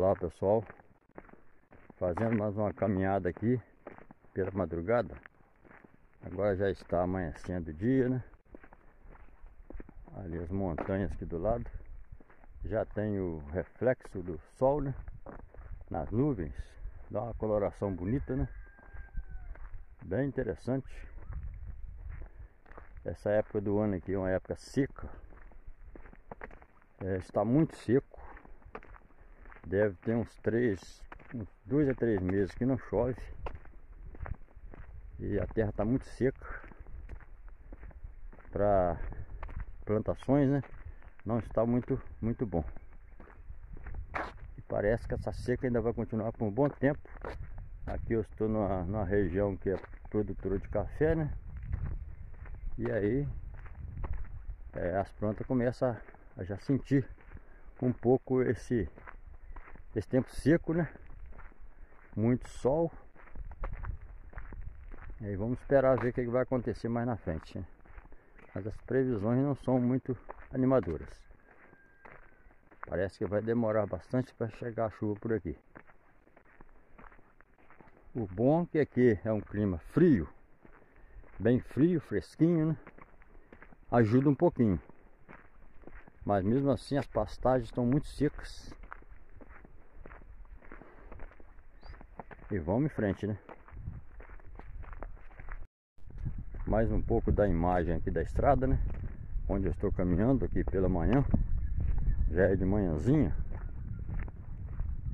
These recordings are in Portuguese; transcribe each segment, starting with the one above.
Olá pessoal, fazendo mais uma caminhada aqui pela madrugada. Agora já está amanhecendo o dia, né? Ali as montanhas aqui do lado. Já tem o reflexo do sol, né? Nas nuvens. Dá uma coloração bonita, né? Bem interessante. Essa época do ano aqui é uma época seca. É, está muito seco Deve ter uns três, uns dois a três meses que não chove. E a terra está muito seca. Para plantações, né? Não está muito, muito bom. E parece que essa seca ainda vai continuar por um bom tempo. Aqui eu estou numa, numa região que é produtora de café, né? E aí é, as plantas começam a, a já sentir um pouco esse esse tempo seco, né? Muito sol. E aí vamos esperar ver o que vai acontecer mais na frente. Né? Mas as previsões não são muito animadoras. Parece que vai demorar bastante para chegar a chuva por aqui. O bom é que aqui é um clima frio, bem frio, fresquinho, né? Ajuda um pouquinho. Mas mesmo assim as pastagens estão muito secas. E vamos em frente, né? Mais um pouco da imagem aqui da estrada, né? Onde eu estou caminhando aqui pela manhã. Já é de manhãzinha.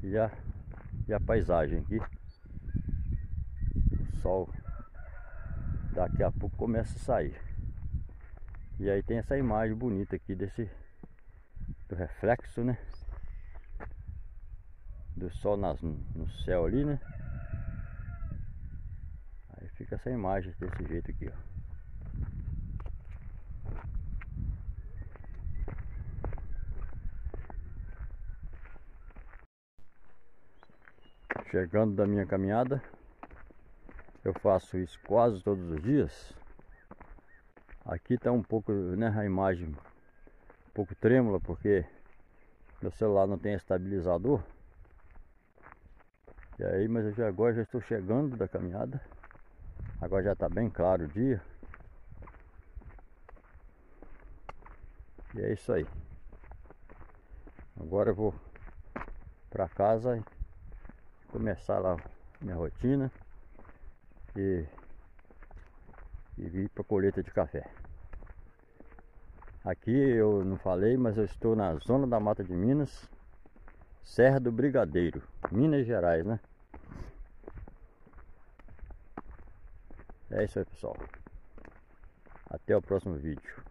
E a, e a paisagem aqui. O sol daqui a pouco começa a sair. E aí tem essa imagem bonita aqui desse do reflexo, né? Do sol nas, no céu ali, né? fica essa imagem desse jeito aqui, ó. Chegando da minha caminhada, eu faço isso quase todos os dias. Aqui está um pouco, né, a imagem um pouco trêmula porque meu celular não tem estabilizador. E aí, mas eu já agora já estou chegando da caminhada. Agora já está bem claro o dia. E é isso aí. Agora eu vou para casa e começar lá minha rotina e, e vir para colheita de café. Aqui eu não falei, mas eu estou na zona da Mata de Minas, Serra do Brigadeiro, Minas Gerais, né? É isso aí pessoal. Até o próximo vídeo.